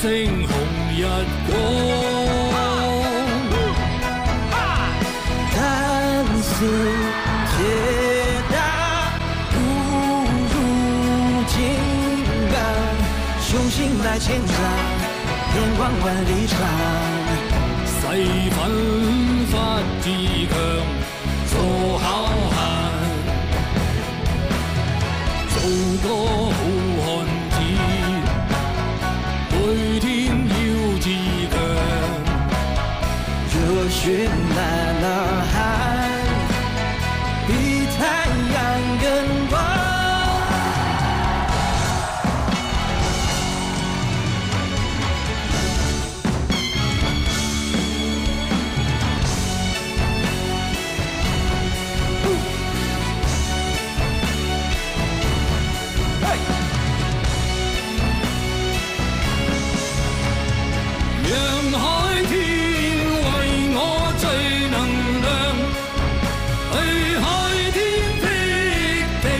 星红日光。看似铁打不如金刚，雄心在千丈，眼光万里长。誓奋发自强，做好汉，做个好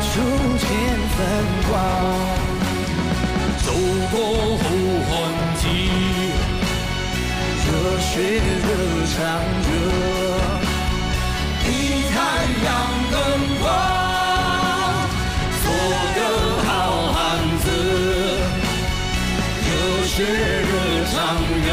出千分光。做个好汉子，热血热肠热，比太阳更光。做个好汉子，热血热肠热